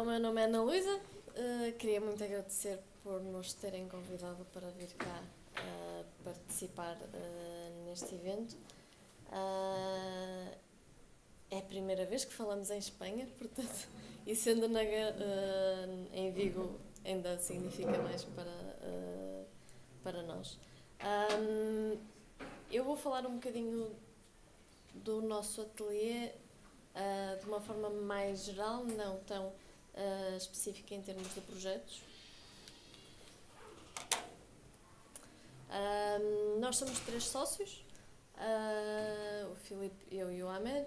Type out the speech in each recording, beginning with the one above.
Olá, o meu nome é Ana Luísa. Uh, queria muito agradecer por nos terem convidado para vir cá uh, participar uh, neste evento. é a primeira vez que falamos em Espanha, portanto, e sendo na, em Vigo ainda significa mais para, para nós. Um, eu vou falar um bocadinho do nosso ateliê de uma forma mais geral, não tão uh, específica em termos de projetos. Um, nós somos três sócios, uh, o Filipe, eu e o Ahmed,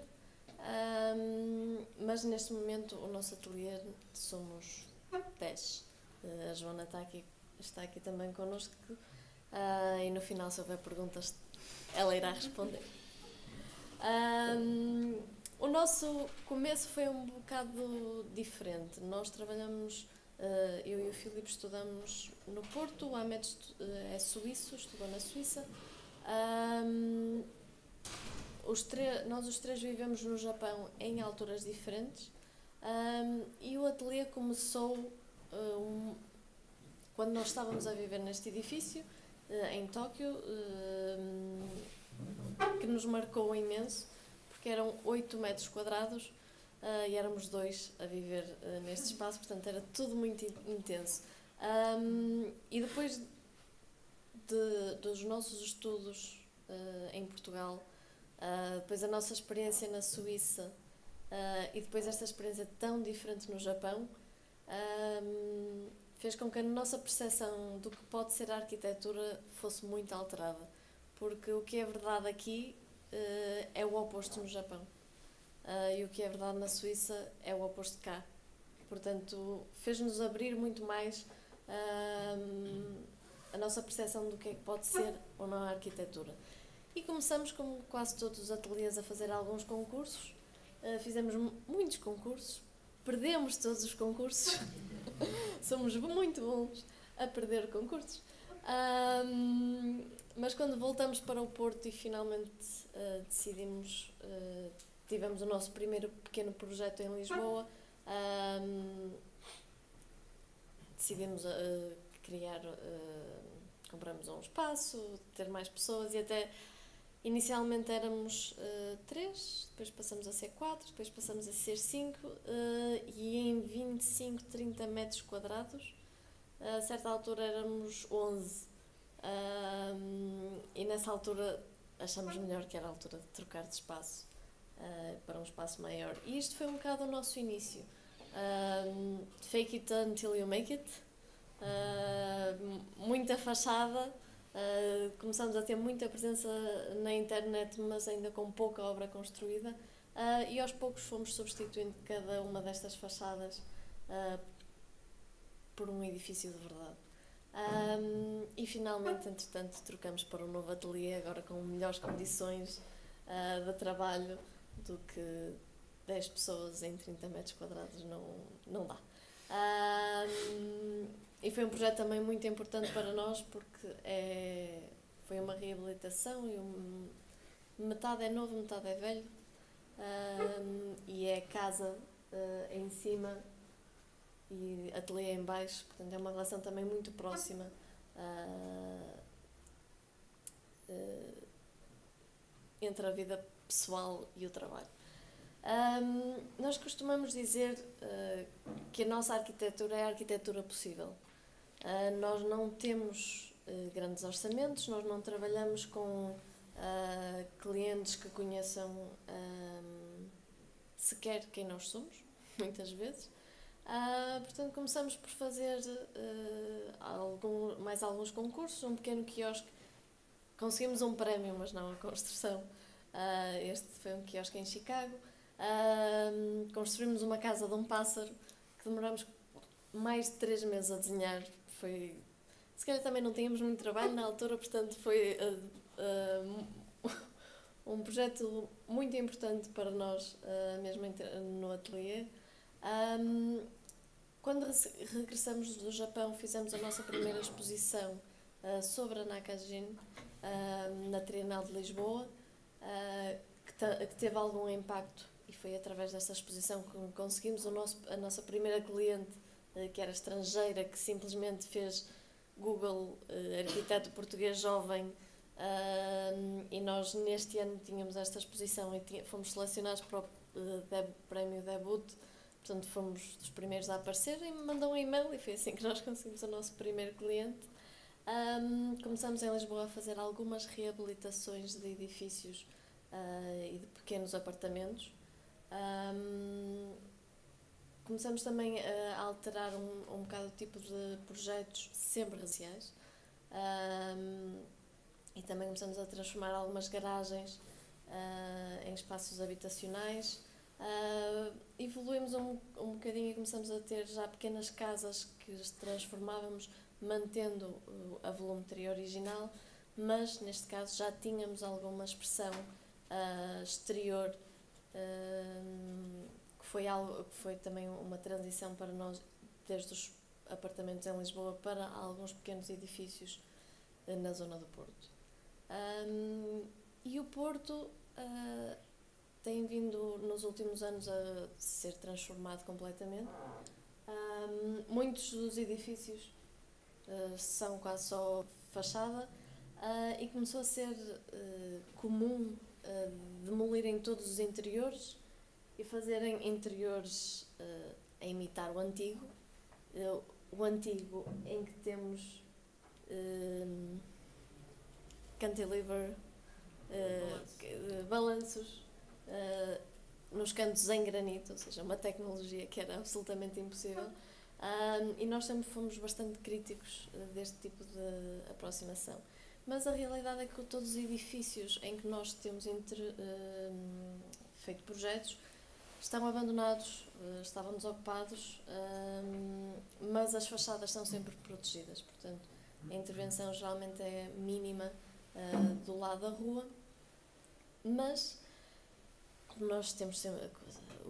mas neste momento o nosso ateliê somos dez. Uh, a Joana está aqui, está aqui também connosco uh, e no final, se houver perguntas, ela irá responder. O nosso começo foi um bocado diferente. Nós trabalhamos, uh, eu e o Filipe estudamos no Porto, o Ahmed uh, é suíço, estudou na Suíça. Os nós os três vivemos no Japão em alturas diferentes e o ateliê começou um, quando nós estávamos a viver neste edifício em Tóquio, que nos marcou imenso que eram 8 metros quadrados uh, e éramos dois a viver uh, neste espaço, portanto era tudo muito intenso. Um, e depois de, dos nossos estudos uh, em Portugal, depois a nossa experiência na Suíça e depois esta experiência tão diferente no Japão, um, fez com que a nossa percepção do que pode ser a arquitetura fosse muito alterada. Porque o que é verdade aqui é o oposto no Japão. Uh, e o que é verdade na Suíça é o oposto cá. Portanto, fez-nos abrir muito mais uh, a nossa percepção do que é que pode ser ou não a arquitetura. E começamos, como quase todos os ateliês, a fazer alguns concursos. Uh, fizemos muitos concursos, perdemos todos os concursos. Somos muito bons a perder concursos. Um, mas quando voltamos para o Porto e finalmente uh, decidimos, uh, tivemos o nosso primeiro pequeno projeto em Lisboa, decidimos uh, criar, compramos um espaço, ter mais pessoas e até inicialmente éramos três, depois passamos a ser quatro, depois passamos a ser cinco e em 25, 30 metros quadrados, a certa altura éramos 11 um, e nessa altura achamos melhor que era a altura de trocar de espaço uh, para um espaço maior. E isto foi um bocado o nosso início. Um, fake it until you make it. Uh, muita fachada. Uh, começamos a ter muita presença na internet, mas ainda com pouca obra construída. Uh, e aos poucos fomos substituindo cada uma destas fachadas por um edifício de verdade. Um, e finalmente, entretanto, trocamos para um novo ateliê, agora com melhores condições uh, de trabalho do que 10 pessoas em 30 metros quadrados não, não dá. Um, e foi um projeto também muito importante para nós porque é, foi uma reabilitação e um, metade é novo, metade é velho. Um, e é casa uh, em cima e ateliê em baixo, portanto é uma relação também muito próxima uh, uh, entre a vida pessoal e o trabalho. Um, nós costumamos dizer uh, que a nossa arquitetura é a arquitetura possível. nós não temos grandes orçamentos, nós não trabalhamos com clientes que conheçam sequer quem nós somos, muitas vezes. Uh, portanto, começamos por fazer uh, algum, mais alguns concursos, um pequeno quiosque. Conseguimos um prémio, mas não a construção. Uh, este foi um quiosque em Chicago. construímos uma casa de um pássaro que demoramos mais de três meses a desenhar. Foi, se calhar também não tínhamos muito trabalho na altura, portanto, foi um projeto muito importante para nós, mesmo no ateliê. Um, quando regressamos do Japão, fizemos a nossa primeira exposição uh, sobre a Nakajin uh, na Trienal de Lisboa, uh, que, que, teve algum impacto e foi através dessa exposição que conseguimos nosso, a nossa primeira cliente, uh, que era estrangeira, que simplesmente fez Google uh, Arquiteto Português Jovem e nós neste ano tínhamos esta exposição e fomos selecionados para o Deb, prémio Debut, portanto fomos dos primeiros a aparecer e me mandou um e-mail e foi assim que nós conseguimos o nosso primeiro cliente. Um, começamos em Lisboa a fazer algumas reabilitações de edifícios uh, e de pequenos apartamentos. Um, começamos também a alterar um, um bocado o tipo de projetos sempre residenciais um, e também começamos a transformar algumas garagens uh, em espaços habitacionais. Uh, evoluímos um, um bocadinho e começamos a ter já pequenas casas que transformávamos mantendo a volumetria original, mas neste caso já tínhamos alguma expressão uh, exterior, uh, que, foi algo, que foi também uma transição para nós, desde os apartamentos em Lisboa para alguns pequenos edifícios uh, na zona do Porto. Um, e o Porto tem vindo nos últimos anos a ser transformado completamente. Um, muitos dos edifícios uh, são quase só fachada uh, e começou a ser uh, comum demolirem todos os interiores e fazerem interiores a imitar o antigo. o antigo em que temos cantilever, balanços nos cantos em granito, ou seja, uma tecnologia que era absolutamente impossível. Um, e nós sempre fomos bastante críticos eh, deste tipo de aproximação. Mas a realidade é que todos os edifícios em que nós temos feito projetos estão abandonados, uh, estavam desocupados, mas as fachadas são sempre protegidas. Portanto, a intervenção geralmente é mínima do lado da rua, mas como nós temos sempre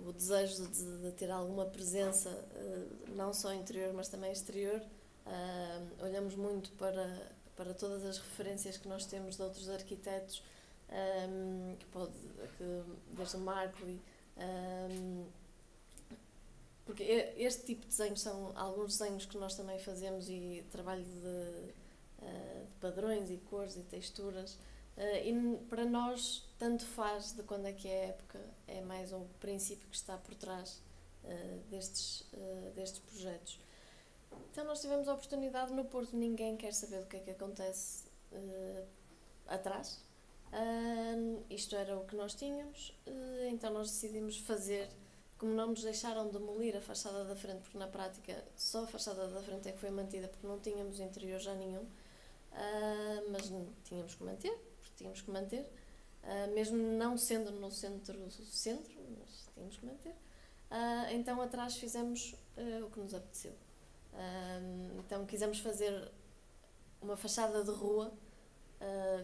o desejo de, de, ter alguma presença, uh, não só interior, mas também exterior. Uh, olhamos muito para, para todas as referências que nós temos de outros arquitetos, um, eh, que pode, que, desde o Markley. Um, porque este tipo de desenhos são alguns desenhos que nós também fazemos e trabalho de, de padrões e cores e texturas. Uh, e para nós, tanto faz de quando é que é a época, é mais o princípio que está por trás uh, destes, uh, destes projetos. Então, nós tivemos a oportunidade no Porto, ninguém quer saber do que é que acontece atrás. isto era o que nós tínhamos, então nós decidimos fazer. Como não nos deixaram demolir a fachada da frente, porque na prática só a fachada da frente é que foi mantida, porque não tínhamos interior já nenhum, mas tínhamos que manter tínhamos que manter, uh, mesmo não sendo no centro, centro mas tínhamos que manter. Uh, então atrás fizemos uh, o que nos apeteceu. então quisemos fazer uma fachada de rua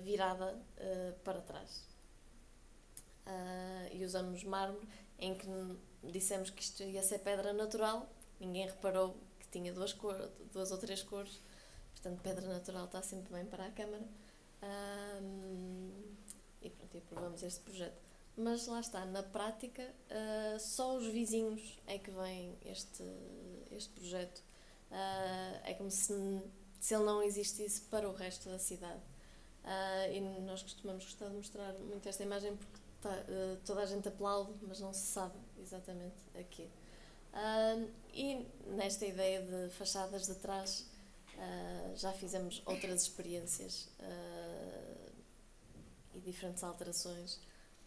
virada para trás. e usamos mármore em que dissemos que isto ia ser pedra natural, ninguém reparou que tinha duas, cor, duas ou três cores, portanto pedra natural está sempre bem para a câmara. Um, e pronto, e aprovamos este projeto. Mas lá está, na prática, uh, só os vizinhos é que veem este, este projeto. Uh, é como se, se ele não existisse para o resto da cidade. Uh, e nós costumamos gostar de mostrar muito esta imagem porque tá, toda a gente aplaude, mas não se sabe exatamente aqui. e nesta ideia de fachadas de trás, já fizemos outras experiências e diferentes alterações.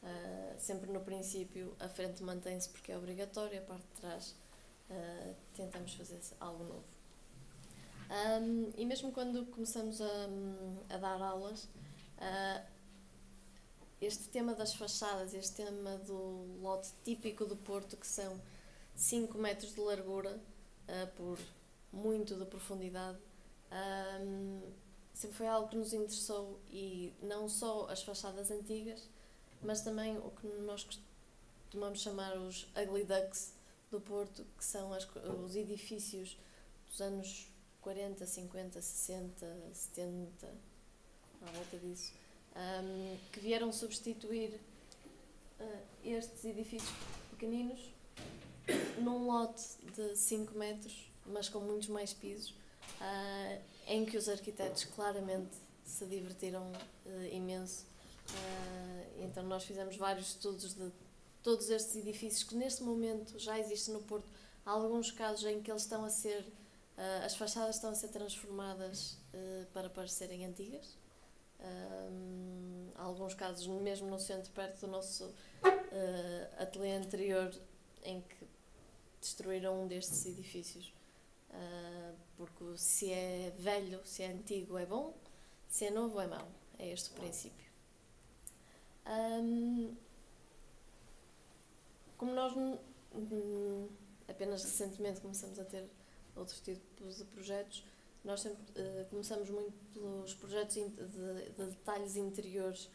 Uh, sempre no princípio, a frente mantém-se porque é obrigatório, a parte de trás uh, tentamos fazer algo novo. Um, e mesmo quando começamos a, a dar aulas, uh, este tema das fachadas, este tema do lote típico do Porto, que são 5 metros de largura por muito de profundidade, um, sempre foi algo que nos interessou e não só as fachadas antigas, mas também o que nós costumamos chamar os ugly ducks do Porto, que são as, os edifícios dos anos 40, 50, 60, 70, à volta disso, um, que vieram substituir uh, estes edifícios pequeninos num lote de 5 metros, mas com muitos mais pisos, uh, em que os arquitetos claramente se divertiram uh, imenso. então nós fizemos vários estudos de todos estes edifícios que neste momento já existem no Porto. Há alguns casos em que eles estão a ser, as fachadas estão a ser transformadas para parecerem antigas um, alguns casos, mesmo no centro, perto do nosso uh, ateliê anterior, em que destruíram um destes edifícios. Uh, porque se é velho, se é antigo, é bom, se é novo, é mau. É este o princípio. Um, como nós apenas recentemente começamos a ter outros tipos de projetos, nós sempre uh, começamos muito pelos projetos de, de, de detalhes interiores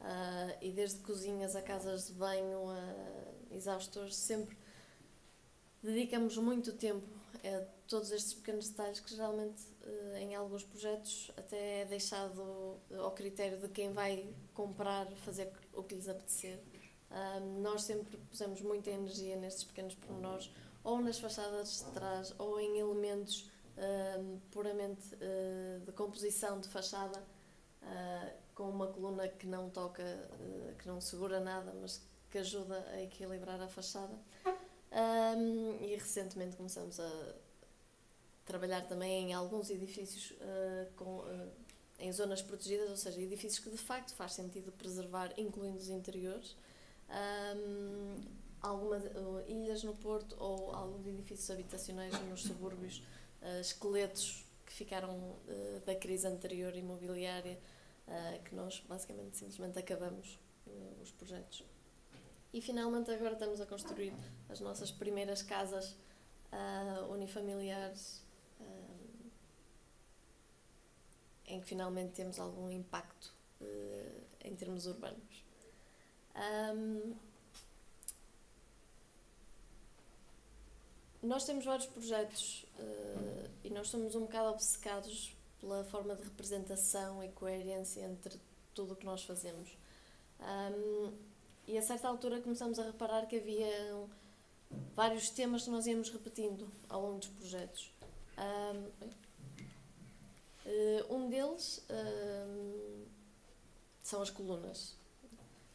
uh, e desde cozinhas a casas de banho a exaustores, sempre dedicamos muito tempo a todos estes pequenos detalhes que geralmente uh, em alguns projetos até é deixado ao critério de quem vai comprar, fazer o que lhes apetecer. nós sempre pusemos muita energia nestes pequenos pormenores, ou nas fachadas de trás, ou em elementos puramente uh, de composição de fachada, uh, com uma coluna que não toca, ah, que não segura nada, mas que ajuda a equilibrar a fachada. Um, e recentemente começamos a trabalhar também em alguns edifícios com, em zonas protegidas, ou seja, edifícios que de facto faz sentido preservar, incluindo os interiores. Um, algumas ilhas no Porto ou alguns edifícios habitacionais nos subúrbios uh, esqueletos que ficaram uh, da crise anterior imobiliária, uh, que nós basicamente simplesmente acabamos os projetos. E finalmente agora estamos a construir as nossas primeiras casas unifamiliares em que finalmente temos algum impacto em termos urbanos. Um, nós temos vários projetos uh, e nós somos um bocado obcecados pela forma de representação e coerência entre tudo o que nós fazemos. Um, e a certa altura começamos a reparar que havia vários temas que nós íamos repetindo ao longo dos projetos. Um, uh, um deles são as colunas.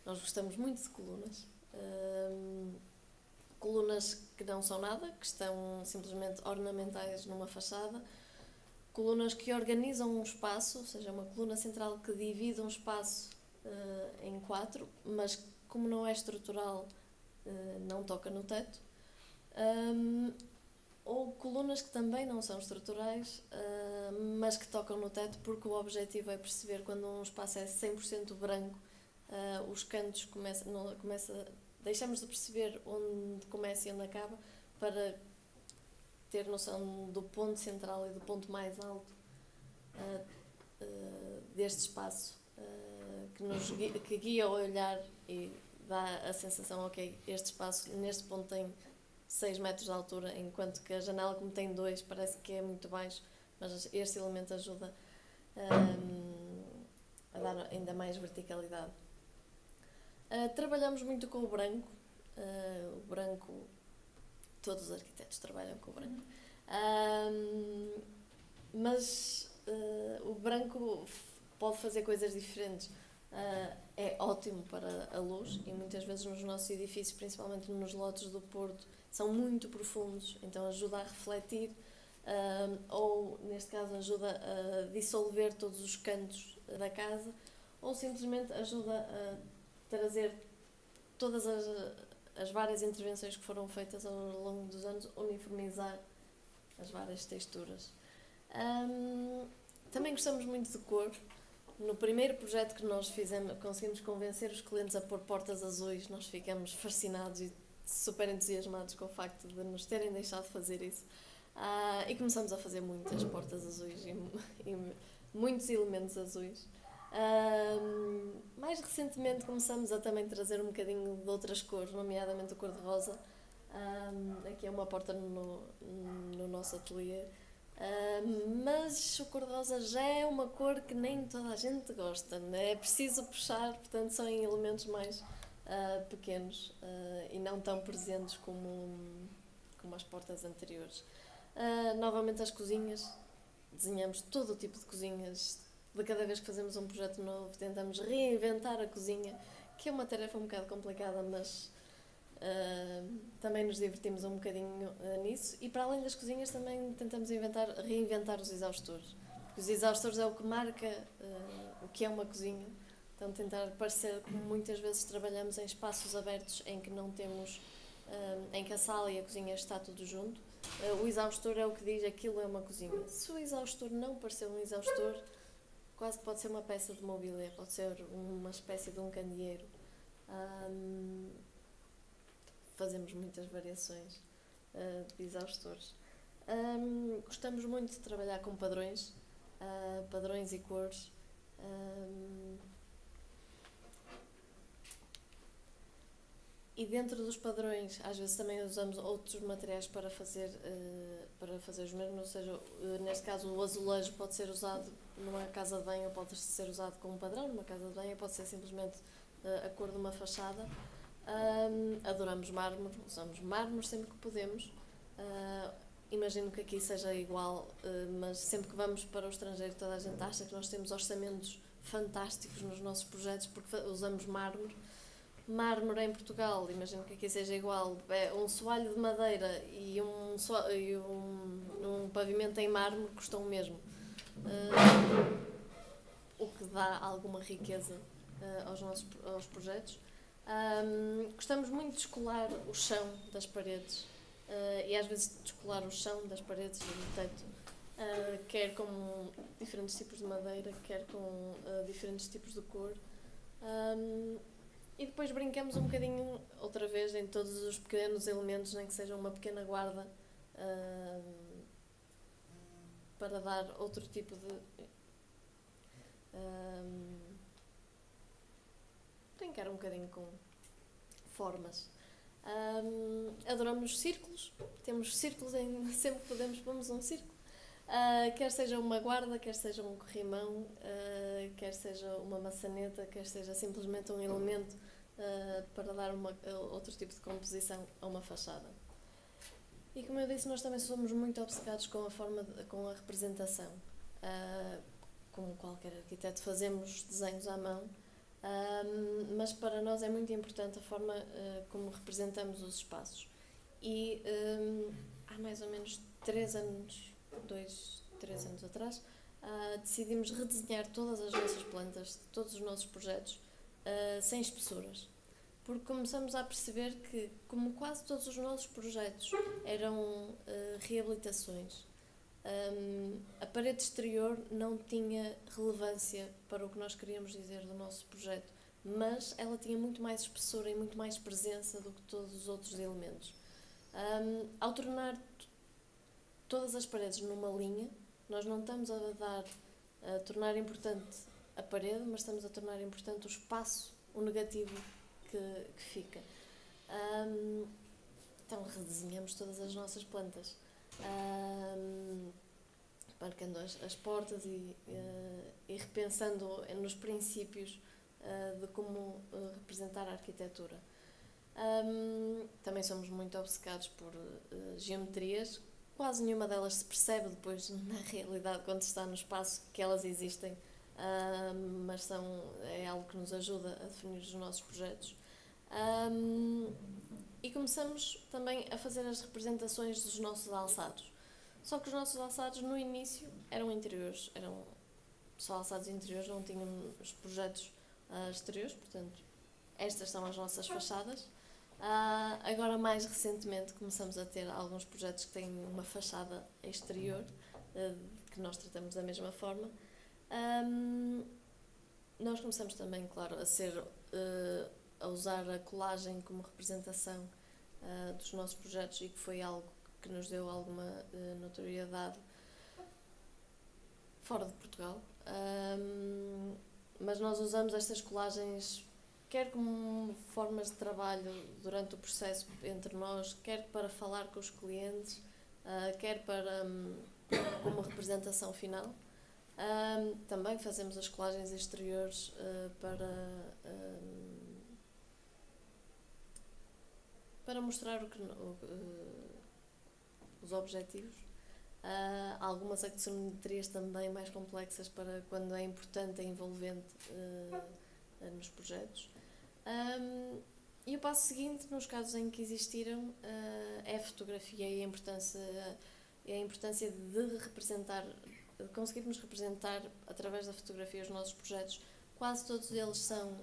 Nós gostamos muito de colunas. Colunas que não são nada, que estão simplesmente ornamentais numa fachada, colunas que organizam um espaço, ou seja, uma coluna central que divide um espaço uh, em quatro, mas como não é estrutural, uh, não toca no teto. Um, ou colunas que também não são estruturais, mas que tocam no teto, porque o objetivo é perceber quando um espaço é 100% branco, os cantos começam, começa deixamos de perceber onde começa e onde acaba para ter noção do ponto central e do ponto mais alto uh, uh, deste espaço que nos que guia o olhar e dá a sensação, ok, este espaço neste ponto tem 6 metros de altura, enquanto que a janela como tem 2 parece que é muito baixo, mas este elemento ajuda um, a dar ainda mais verticalidade. Uh, trabalhamos muito com o branco. Uh, o branco, todos os arquitetos trabalham com o branco. Uh, mas o branco pode fazer coisas diferentes. É ótimo para a luz e muitas vezes nos nossos edifícios, principalmente nos lotes do Porto, são muito profundos, então ajuda a refletir. ou, neste caso, ajuda a dissolver todos os cantos da casa, ou simplesmente ajuda a trazer todas as, as várias intervenções que foram feitas ao longo dos anos, uniformizar as várias texturas. Um, também gostamos muito de cor. No primeiro projeto que nós fizemos, conseguimos convencer os clientes a pôr portas azuis, nós ficamos fascinados e super entusiasmados com o facto de nos terem deixado fazer isso. Uh, e começamos a fazer muitas portas azuis e, e muitos elementos azuis. Um, mais recentemente começamos a também trazer um bocadinho de outras cores, nomeadamente o cor-de-rosa. Um, aqui é uma porta no, no nosso ateliê. Um, mas o cor-de-rosa já é uma cor que nem toda a gente gosta, né? é preciso puxar, portanto, são em elementos mais uh, pequenos e não tão presentes como, como as portas anteriores. novamente as cozinhas, desenhamos todo o tipo de cozinhas. De cada vez que fazemos um projeto novo, tentamos reinventar a cozinha, que é uma tarefa um bocado complicada, mas uh, também nos divertimos um bocadinho uh, nisso. E para além das cozinhas, também tentamos inventar, reinventar os exaustores. Porque os exaustores é o que marca uh, o que é uma cozinha. Então, tentar parecer como muitas vezes trabalhamos em espaços abertos em que não temos, em que a sala e a cozinha está tudo junto Uh, o exaustor é o que diz aquilo é uma cozinha. Se o exaustor não parecer um exaustor, quase que pode ser uma peça de mobília, pode ser uma espécie de um candeeiro. Um, fazemos muitas variações uh, de exaustores. Um, gostamos muito de trabalhar com padrões, uh, padrões e cores. Um, E dentro dos padrões, às vezes também usamos outros materiais para fazer, uh, para fazer os mesmos, ou seja, neste caso o azulejo pode ser usado numa casa de banho, pode ser usado como padrão, numa casa de banho, pode ser simplesmente a cor de uma fachada. Um, adoramos mármore, usamos mármore sempre que podemos. imagino que aqui seja igual, mas sempre que vamos para o estrangeiro toda a gente acha que nós temos orçamentos fantásticos nos nossos projetos porque usamos mármore mármore em Portugal, imagino que aqui seja igual, é um soalho de madeira e um, so, e um, um pavimento em mármore custam o mesmo. Uh, o que dá alguma riqueza uh, aos nossos aos projetos. Um, gostamos muito de escolar o chão das paredes uh, e às vezes de escolar o chão das paredes e do teto, quer com diferentes tipos de madeira, quer com diferentes tipos de cor. Um, e depois brincamos um bocadinho, outra vez, em todos os pequenos elementos, nem que seja uma pequena guarda, uh, para dar outro tipo de. Uh, brincar um bocadinho com formas. Um, adoramos círculos, temos círculos em, sempre que podemos pomos um círculo. Uh, quer seja uma guarda, quer seja um corrimão, uh, quer seja uma maçaneta, quer seja simplesmente um elemento uh, para dar uma, outro tipo de composição a uma fachada. E como eu disse, nós também somos muito obcecados com a forma, de, com a representação. Como qualquer arquiteto, fazemos desenhos à mão, um, mas para nós é muito importante a forma uh, como representamos os espaços. E um, há mais ou menos três anos, dois, três anos atrás, uh, decidimos redesenhar todas as nossas plantas, todos os nossos projetos, uh, sem espessuras. Porque começamos a perceber que, como quase todos os nossos projetos eram reabilitações, um, a parede exterior não tinha relevância para o que nós queríamos dizer do nosso projeto, mas ela tinha muito mais espessura e muito mais presença do que todos os outros elementos. Um, ao tornar todas as paredes numa linha, nós não estamos a dar a tornar importante a parede, mas estamos a tornar importante o espaço, o negativo que, que fica. Um, então redesenhamos todas as nossas plantas, um, marcando as, as portas e, uh, e, repensando nos princípios uh, de como uh, representar a arquitetura. Um, também somos muito obcecados por geometrias, quase nenhuma delas se percebe depois na realidade quando está no espaço que elas existem mas são, é algo que nos ajuda a definir os nossos projetos. Um, e começamos também a fazer as representações dos nossos alçados. Só que os nossos alçados no início eram interiores, eram só alçados interiores, não tínhamos projetos uh, exteriores, portanto, estas são as nossas fachadas. Uh, agora, mais recentemente, começamos a ter alguns projetos que têm uma fachada exterior, uh, que nós tratamos da mesma forma, um, nós começamos também, claro, a ser uh, a usar a colagem como representação uh, dos nossos projetos e que foi algo que nos deu alguma uh, notoriedade fora de Portugal. Um, mas nós usamos estas colagens quer como formas de trabalho durante o processo entre nós, quer para falar com os clientes, uh, quer para um, como representação final. Um, também fazemos as colagens exteriores uh, para, um, para mostrar o que, o, uh, os objetivos. Uh, algumas axonometrias também mais complexas para quando é importante e envolvente uh, nos projetos. Um, e o passo seguinte, nos casos em que existiram, uh, é a fotografia e a importância, é a importância de representar, de conseguirmos representar através da fotografia os nossos projetos. Quase todos eles são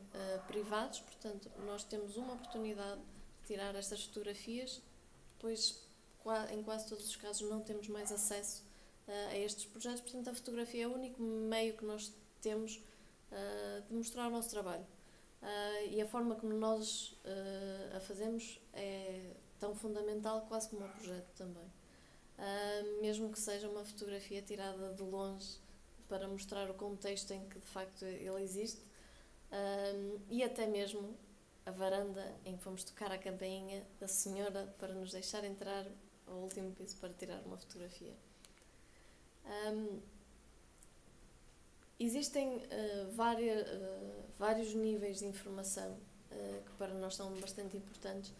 privados, portanto, nós temos uma oportunidade de tirar estas fotografias, pois em quase todos os casos não temos mais acesso uh, a estes projetos, portanto, a fotografia é o único meio que nós temos de mostrar o nosso trabalho. Uh, e a forma como nós a fazemos é tão fundamental quase como o projeto também. Mesmo que seja uma fotografia tirada de longe para mostrar o contexto em que de facto ele existe e até mesmo a varanda em que fomos tocar a campainha da senhora para nos deixar entrar ao último piso para tirar uma fotografia. Um, Existem uh, várias, uh, vários níveis de informação uh, que para nós são bastante importantes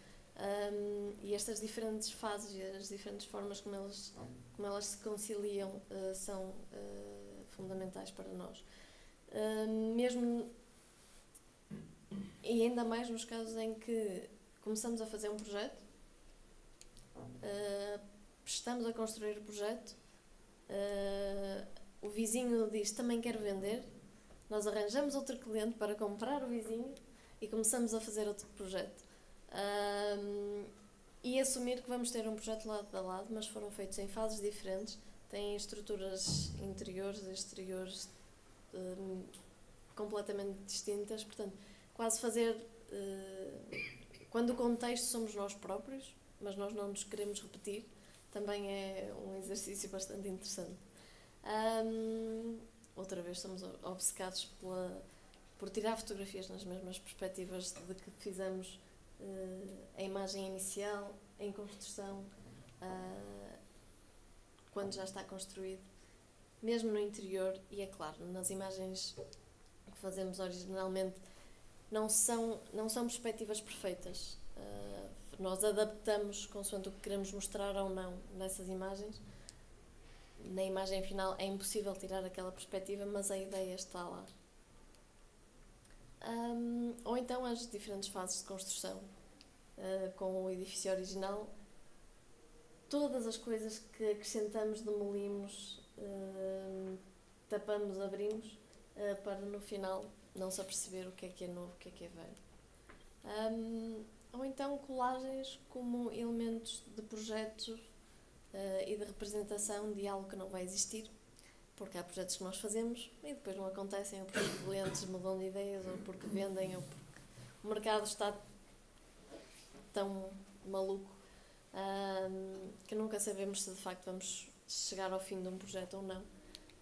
um, e estas diferentes fases e as diferentes formas como elas, como elas se conciliam são fundamentais para nós. mesmo e ainda mais nos casos em que começamos a fazer um projeto, estamos a construir o projeto, o vizinho diz também quero vender, nós arranjamos outro cliente para comprar o vizinho e começamos a fazer outro projeto. Um, e assumir que vamos ter um projeto lado a lado, mas foram feitos em fases diferentes, têm estruturas interiores e exteriores um, completamente distintas, portanto, quase fazer. Uh, quando o contexto somos nós próprios, mas nós não nos queremos repetir, também é um exercício bastante interessante. Um, outra vez estamos obcecados pela, por tirar fotografias nas mesmas perspectivas de que fizemos uh, a imagem inicial, em construção, uh, quando já está construído, mesmo no interior, e é claro, nas imagens que fazemos originalmente não são, não são perspectivas perfeitas. Uh, nós adaptamos consoante o que queremos mostrar ou não nessas imagens na imagem final é impossível tirar aquela perspectiva, mas a ideia está lá. Um, ou então as diferentes fases de construção uh, com o edifício original, todas as coisas que acrescentamos, demolimos, uh, tapamos, abrimos, uh, para no final não se aperceber o que é que é novo, o que é que é velho. Um, ou então colagens como elementos de projetos uh, e de representação de algo que não vai existir, porque há projetos que nós fazemos e depois não acontecem, ou porque clientes mudam de ideias, ou porque vendem, ou porque o mercado está tão maluco um, que nunca sabemos se de facto vamos chegar ao fim de um projeto ou não.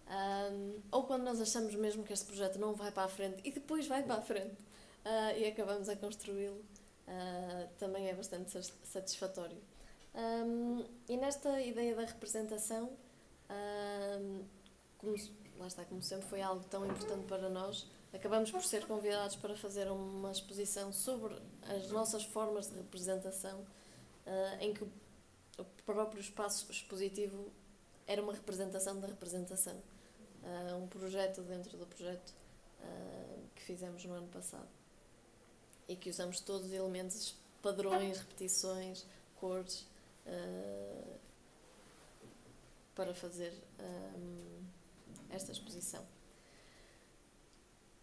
Um, ou quando nós achamos mesmo que este projeto não vai para a frente e depois vai para a frente uh, e acabamos a construí-lo, uh, também é bastante satisfatório. Um, e nesta ideia da representação, um, como, lá está, como sempre foi algo tão importante para nós, acabamos por ser convidados para fazer uma exposição sobre as nossas formas de representação, uh, em que o próprio espaço expositivo era uma representação da representação. Uh, um projeto dentro do projeto uh, que fizemos no ano passado. E que usamos todos os elementos, padrões, repetições, cores, uh, para fazer um, esta exposição.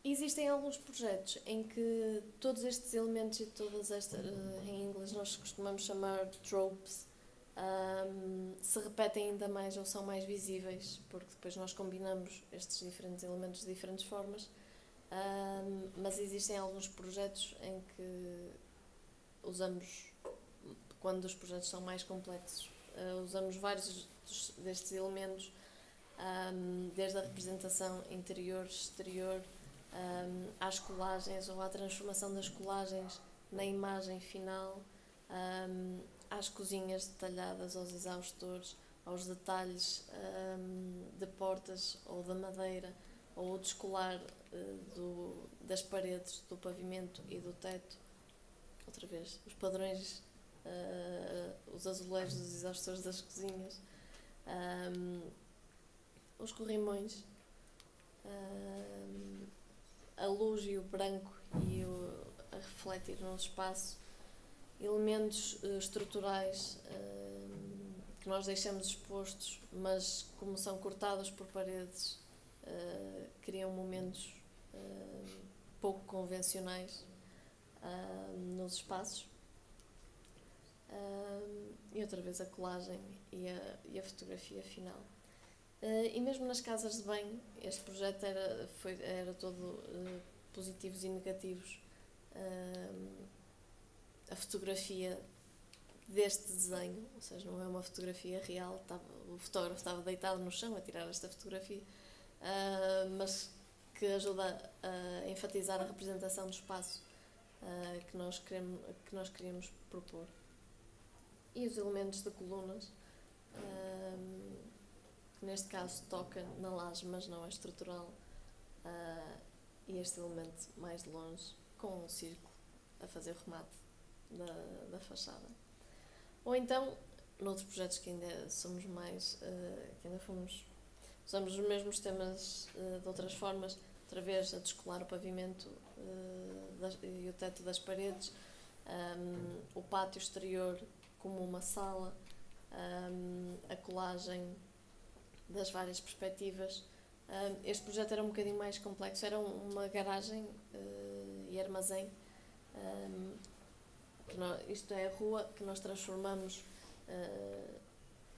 Existem alguns projetos em que todos estes elementos e todas estas, em inglês nós costumamos chamar tropes, um, se repetem ainda mais ou são mais visíveis, porque depois nós combinamos estes diferentes elementos de diferentes formas. Um, mas existem alguns projetos em que usamos quando os projetos são mais complexos. Uh, usamos vários destes elementos, um, desde a representação interior, exterior, um, às colagens ou à transformação das colagens na imagem final, um, às cozinhas detalhadas, aos exaustores, aos detalhes de portas ou da madeira, ou descolar uh, do, das paredes, do pavimento e do teto. Outra vez, os padrões uh, os azulejos dos exaustores das cozinhas, um, os corrimões, um, a luz e o branco e o, a refletir no espaço, elementos uh, estruturais uh, que nós deixamos expostos, mas como são cortados por paredes, uh, criam momentos pouco convencionais nos espaços. e outra vez a colagem e a, e a fotografia final. E mesmo nas casas de banho, este projeto era, foi, era todo positivos e negativos. Uh, a fotografia deste desenho, ou seja, não é uma fotografia real, estava, o fotógrafo estava deitado no chão a tirar esta fotografia, mas que ajuda a enfatizar a representação do espaço que, nós queremos, que nós queríamos propor. E os elementos de colunas que neste caso toca na laje, mas não é estrutural, uh, e este elemento mais longe, com um círculo a fazer remate da, da fachada. Ou então, noutros projetos que ainda somos mais, uh, que ainda fomos, usamos os mesmos temas uh, de outras formas, outra vez a descolar o pavimento das, e o teto das paredes, um, o pátio exterior como uma sala, um, a colagem das várias perspectivas. este projeto era um bocadinho mais complexo, era uma garagem uh, e armazém. Um, nós, isto é a rua que nós transformamos uh,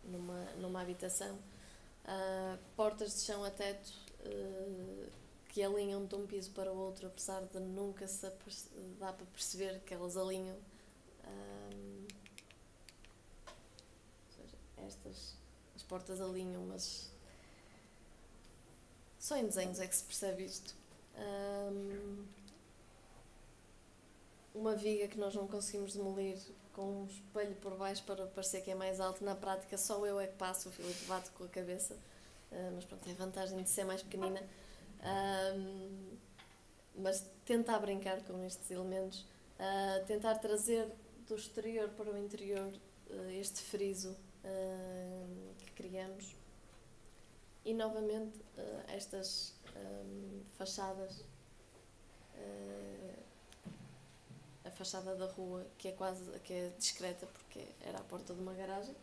numa, numa habitação. Uh, portas de chão a teto que alinham de um piso para o outro, apesar de nunca se dá para perceber que elas alinham. Seja, estas as portas alinham, mas só em desenhos é que se percebe isto. Um, uma viga que nós não conseguimos demolir com um espelho por baixo para parecer que é mais alto, na prática só eu é que passo, o Filipe bate com a cabeça, uh, mas pronto, a vantagem de ser mais pequenina. Um, mas tentar brincar com estes elementos, uh, tentar trazer do exterior para o interior uh, este friso que criamos. E novamente uh, estas fachadas, uh, fachada da rua, que é quase que é discreta porque era a porta de uma garagem,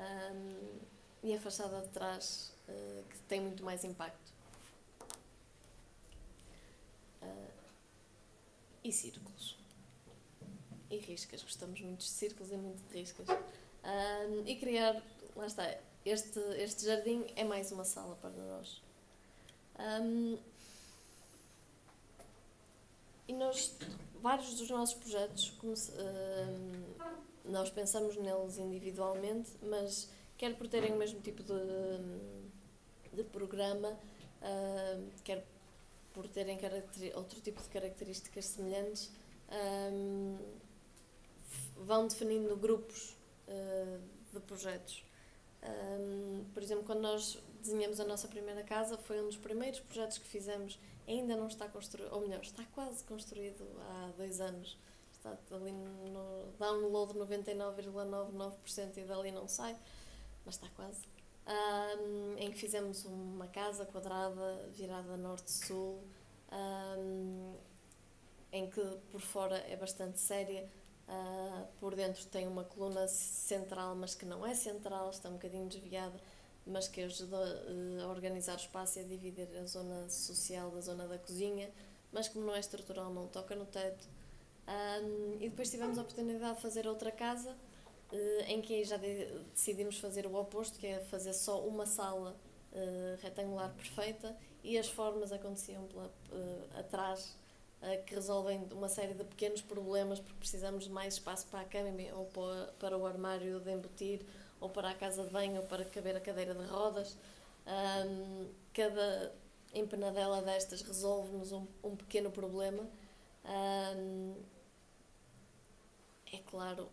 um, e a fachada de trás, uh, que tem muito mais impacto. e círculos. E riscas, gostamos muito de círculos e muito de riscas. E criar, lá está, este, este jardim é mais uma sala para nós. Um, e nós, vários dos nossos projetos, como se, um, nós pensamos neles individualmente, mas quer por terem o mesmo tipo de, de programa, uh, quer por terem outro tipo de características semelhantes, vão definindo grupos de projetos. Por exemplo, quando nós desenhamos a nossa primeira casa, foi um dos primeiros projetos que fizemos. Ainda não está construído, ou melhor, está quase construído há dois anos. Está ali no download 99,99% e dali não sai, mas está quase. Um, em que fizemos uma casa quadrada virada norte-sul, um, em que por fora é bastante séria, Uh, por dentro tem uma coluna central, mas que não é central, está um bocadinho desviada, mas que ajuda uh, a organizar o espaço e a dividir a zona social da zona da cozinha, mas como não é estrutural, não toca no teto. Um, e depois tivemos a oportunidade de fazer outra casa, uh, em que já de decidimos fazer o oposto, que é fazer só uma sala retangular perfeita, e as formas aconteciam pela, atrás que resolvem uma série de pequenos problemas porque precisamos de mais espaço para a cama ou para o armário de embutir ou para a casa de banho ou para caber a cadeira de rodas. Um, cada empenadela destas resolve-nos um, um, pequeno problema. Um, é claro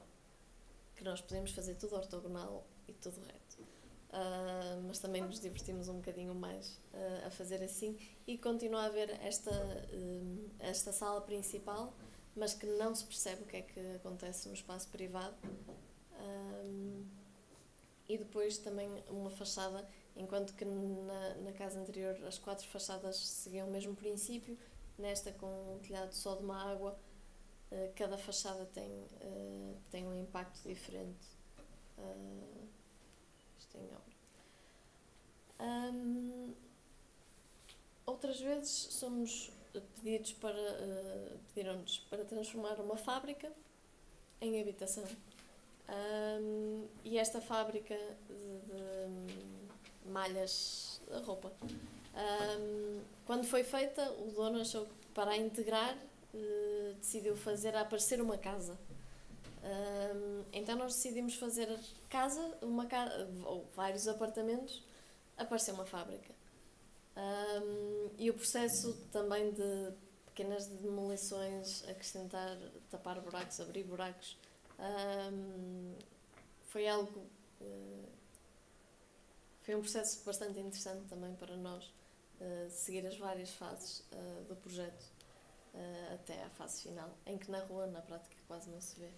que nós podemos fazer tudo ortogonal e tudo reto. Uh, mas também nos divertimos um bocadinho mais uh, a fazer assim e continua a haver esta, uh, esta sala principal mas que não se percebe o que é que acontece no espaço privado. E depois também uma fachada, enquanto que na, na casa anterior as quatro fachadas seguiam o mesmo princípio, nesta com um telhado só de uma água, uh, cada fachada tem, uh, tem um impacto diferente. Uh, isto em obra. Um, outras vezes somos pedidos para pediram-nos para transformar uma fábrica em habitação. Um, e esta fábrica de, de malhas de roupa, um, quando foi feita, o dono achou que para a integrar uh, decidiu fazer aparecer uma casa. Um, então nós decidimos fazer casa, uma casa, ou vários apartamentos, aparecer uma fábrica. E o processo também de pequenas demolições, acrescentar, tapar buracos, abrir buracos, um, foi algo. Uh, foi um processo bastante interessante também para nós, uh, seguir as várias fases uh, do projeto até à fase final, em que na rua, na prática, quase não se vê.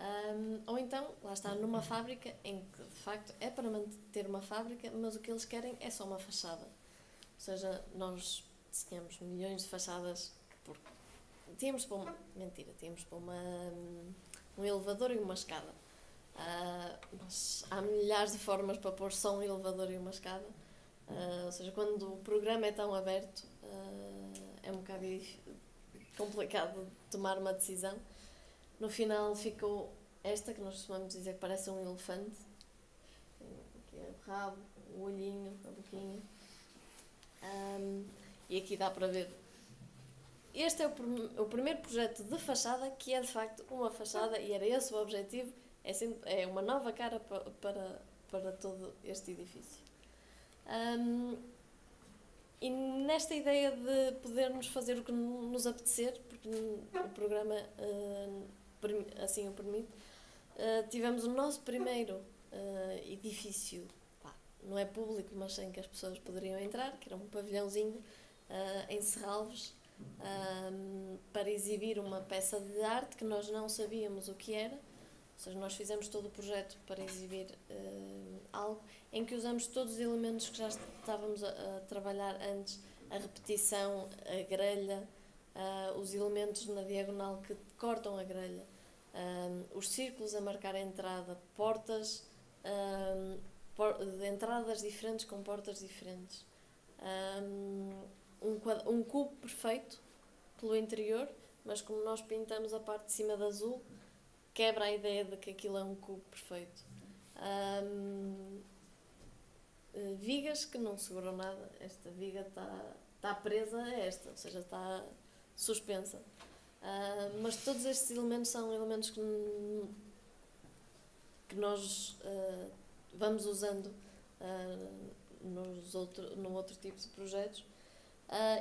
Um, ou então, lá está, numa fábrica em que de facto é para manter uma fábrica, mas o que eles querem é só uma fachada. Ou seja, nós desenhamos milhões de fachadas porque tínhamos para uma. Mentira, tínhamos para uma, um elevador e uma escada. Uh, mas há milhares de formas para pôr só um elevador e uma escada. Uh, ou seja, quando o programa é tão aberto, uh, é um bocado complicado tomar uma decisão. No final ficou esta que nós costumamos dizer que parece um elefante. Aqui é o rabo, o olhinho, a boquinha. Um, e aqui dá para ver. Este é o, o primeiro projeto de fachada que é de facto uma fachada e era esse o objetivo. É, sempre, é uma nova cara para, para, para todo este edifício. Um, e nesta ideia de podermos fazer o que nos apetecer, porque o programa uh, assim o permite, uh, tivemos o nosso primeiro uh, edifício, não é público, mas sem que as pessoas poderiam entrar, que era um pavilhãozinho em Serralves, para exibir uma peça de arte que nós não sabíamos o que era. Ou seja, nós fizemos todo o projeto para exibir algo em que usamos todos os elementos que já estávamos a, a trabalhar antes, a repetição, a grelha, Uh, os elementos na diagonal que cortam a grelha, um, os círculos a marcar a entrada, portas, um, por, entradas diferentes com portas diferentes. Um, cubo perfeito pelo interior, mas como nós pintamos a parte de cima de azul, quebra a ideia de que aquilo é um cubo perfeito. Um, eh, vigas que não seguram nada, esta viga está tá presa a esta, ou seja, está suspensa. Uh, mas todos estes elementos são elementos que, que nós uh, vamos usando uh, nos outro, no outro tipo de projetos.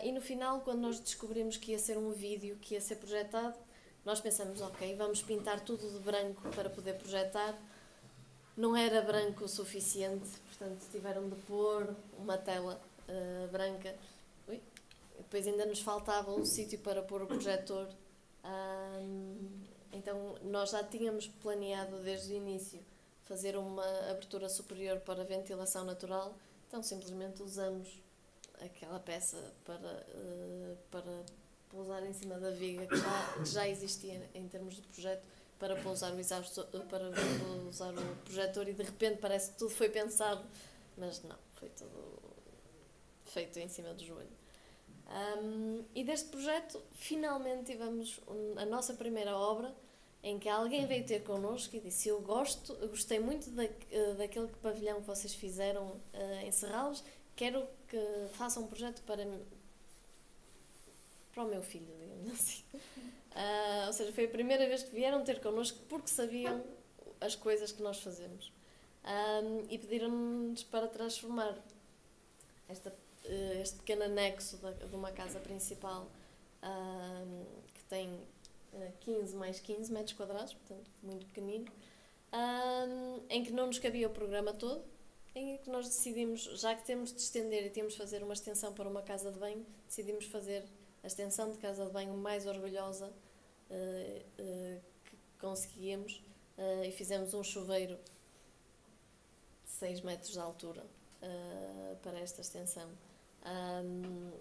E no final, quando nós descobrimos que ia ser um vídeo que ia ser projetado, nós pensamos, ok, vamos pintar tudo de branco para poder projetar. Não era branco o suficiente, portanto tiveram de pôr uma tela branca. Ui. Depois ainda nos faltava um sítio para pôr o projetor um, então, nós já tínhamos planeado desde o início fazer uma abertura superior para ventilação natural, então simplesmente usamos aquela peça para, uh, para pousar em cima da viga que já, que já existia em termos de projeto para pousar o para pousar o projetor e de repente parece que tudo foi pensado, mas não, foi tudo feito em cima do joelho. Um, e deste projeto, finalmente tivemos a nossa primeira obra em que alguém veio ter connosco e disse: Eu gosto, eu gostei muito da, eh, daquele pavilhão que vocês fizeram uh, em Serralves, quero que façam um projeto para, para o meu filho, digamos assim. Uh, ou seja, foi a primeira vez que vieram ter connosco porque sabiam as coisas que nós fazemos. Um, e pediram-nos para transformar esta eh, este pequeno anexo de, uma casa principal um, que tem 15 eh, mais 15 metros quadrados, portanto, muito pequenino, um, em que não nos cabia o programa todo, em que nós decidimos, já que temos de estender e temos de fazer uma extensão para uma casa de banho, decidimos fazer a extensão de casa de banho mais orgulhosa que conseguíamos e fizemos um chuveiro de 6 metros de altura para esta extensão. Um,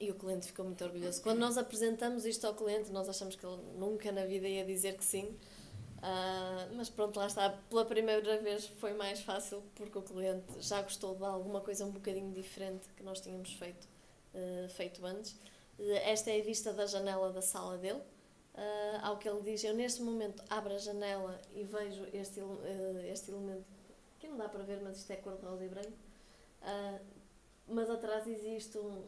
e o cliente ficou muito orgulhoso. Quando nós apresentamos isto ao cliente, nós achamos que ele nunca na vida ia dizer que sim. Uh, mas pronto, lá está. Pela primeira vez foi mais fácil porque o cliente já gostou de alguma coisa um bocadinho diferente que nós tínhamos feito, uh, feito antes. Uh, esta é a vista da janela da sala dele. ao que ele diz, eu neste momento abro a janela e vejo este, este elemento, que não dá para ver, mas isto é cor-de-rosa e branco. mas atrás existe um,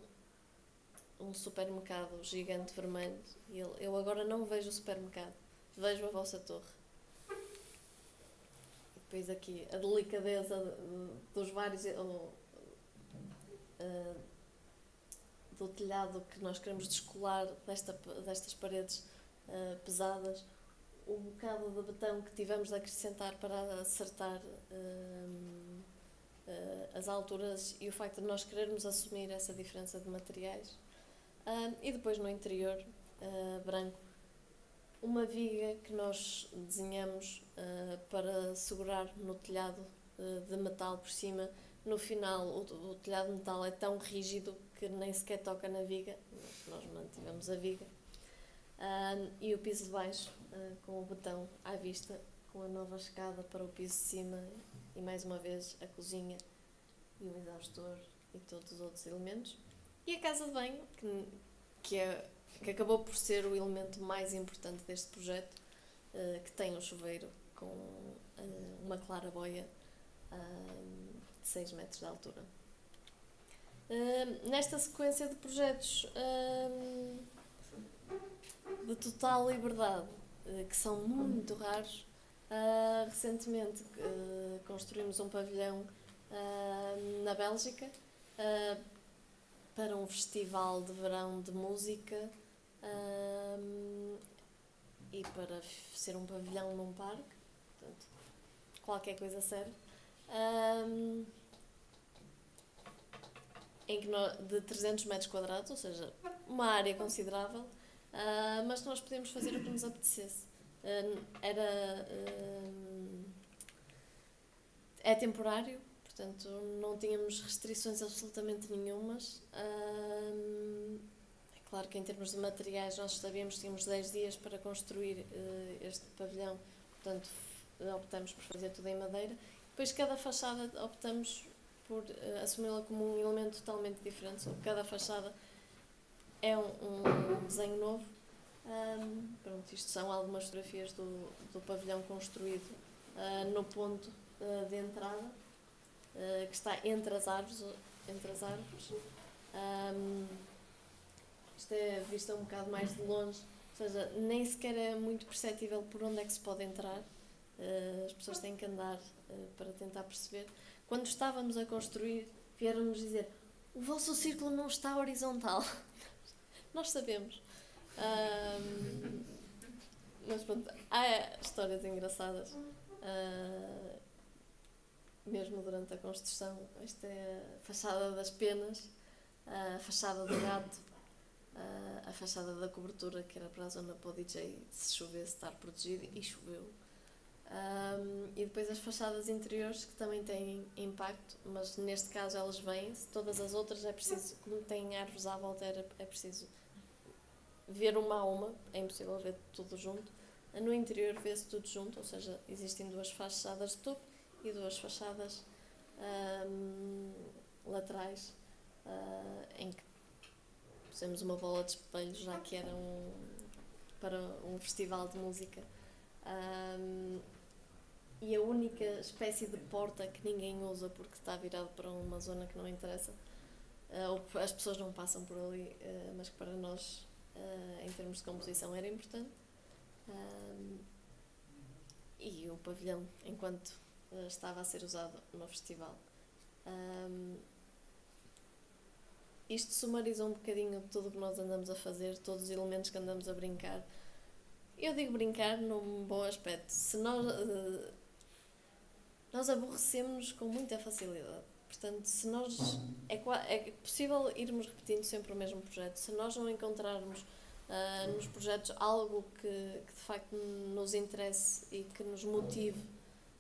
um supermercado gigante vermelho e ele, eu agora não vejo o supermercado, vejo a vossa torre. Depois aqui a delicadeza dos vários. Ou, uh, do telhado que nós queremos descolar desta, destas paredes uh, pesadas, o bocado de betão que tivemos de acrescentar para acertar uh, as alturas e o facto de nós querermos assumir essa diferença de materiais Uh, e depois no interior, uh, branco, uma viga que nós desenhamos uh, para segurar no telhado de metal por cima. No final, o, o, telhado de metal é tão rígido que nem sequer toca na viga. Nós mantivemos a viga. e o piso de baixo, com o botão à vista, com a nova escada para o piso de cima e mais uma vez a cozinha e o exaustor e todos os outros elementos. E a casa de banho, que, que, é, que acabou por ser o elemento mais importante deste projeto, uh, que tem um chuveiro com uh, uma claraboia uh, de 6 metros de altura. nesta sequência de projetos de total liberdade, que são muito raros, recentemente construímos um pavilhão na Bélgica para um festival de verão de música e para ser um pavilhão num parque. Portanto, qualquer coisa serve. Um, em que nós, de 300 metros quadrados, ou seja, uma área considerável, uh, mas nós podemos fazer o que nos apetecesse. Uh, era. Uh, é temporário, Portanto, não tínhamos restrições absolutamente nenhumas. é claro que em termos de materiais nós sabíamos que tínhamos 10 dias para construir uh, este pavilhão, portanto optamos por fazer tudo em madeira. Depois cada fachada optamos por uh, assumi-la como um elemento totalmente diferente, cada fachada é um, um desenho novo. Um, pronto, isto são algumas fotografias do, do pavilhão construído uh, no ponto de entrada uh, que está entre as árvores. Entre as árvores. Um, isto é vista um bocado mais de longe, ou seja, nem sequer é muito perceptível por onde é que se pode entrar. Uh, as pessoas têm que andar uh, para tentar perceber. Quando estávamos a construir, vieram-nos dizer: o vosso círculo não está horizontal. Nós sabemos. Mas pronto, há histórias engraçadas. Uh, mesmo durante a construção. Esta é a fachada das penas, a fachada do gato, a fachada da cobertura, que era para a zona para o DJ, se chovesse, estar protegido, e choveu. Um, e depois as fachadas interiores que também têm impacto, mas neste caso elas vêm-se, todas as outras é preciso, como têm árvores à volta, é, preciso ver uma a uma, é impossível ver tudo junto. No interior vê-se tudo junto, ou seja, existem duas fachadas de topo e duas fachadas um, laterais uh, em que pusemos uma bola de espelho, já que era um, para um festival de música. Um, e a única espécie de porta que ninguém usa porque está virado para uma zona que não interessa, uh, ou as pessoas não passam por ali, uh, mas que para nós, uh, em termos de composição, era importante. E o pavilhão, enquanto estava a ser usado no festival. Isto sumariza um bocadinho tudo o que nós andamos a fazer, todos os elementos que andamos a brincar. Eu digo brincar num bom aspecto. Se nós, uh, nós aborrecemos com muita facilidade. Portanto, se nós. É, é possível irmos repetindo sempre o mesmo projeto. Se nós não encontrarmos uh, nos projetos algo que, que, de facto nos interesse e que nos motive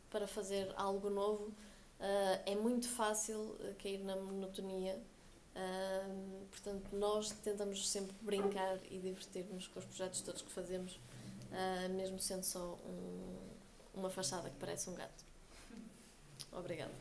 para fazer algo novo, uh, é muito fácil cair na monotonia. Uh, portanto, nós tentamos sempre brincar e divertir-nos com os projetos todos que fazemos, mesmo sendo só um, uma fachada que parece um gato. Obrigada.